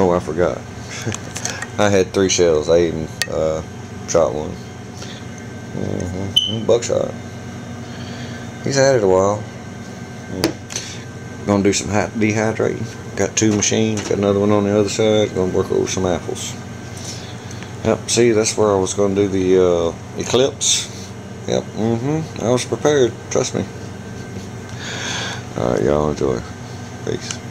Oh, I forgot. I had three shells. I even uh, shot one. Mm-hmm. Buckshot. He's had it a while. Mm. Gonna do some dehydrating. Got two machines. Got another one on the other side. Gonna work over some apples. Yep. See, that's where I was gonna do the uh, eclipse. Yep. Mm-hmm. I was prepared. Trust me. All right, y'all enjoy. Peace.